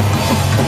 Thank you.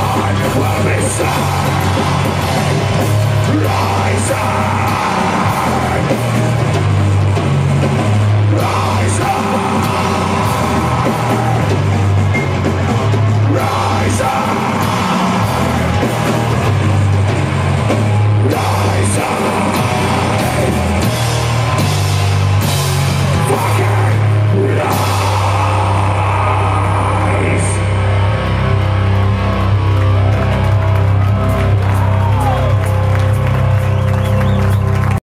up!